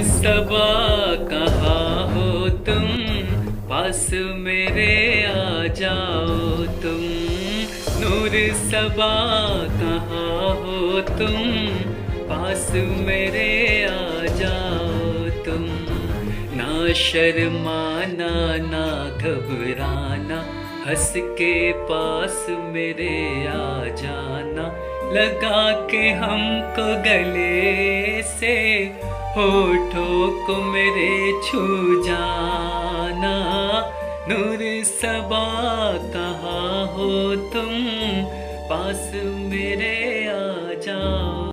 सबा कहा हो तुम? पास मेरे आ जाओ तुम। नूर सबा कहा हो तुम? पास मेरे आ जाओ तुम। ना शर्माना, ना घबराना, हंस के पास मेरे आ जाना। लगा के हमको गले से होठों को मेरे छू जाना। नूर सबा कहा हो तुम? पास मेरे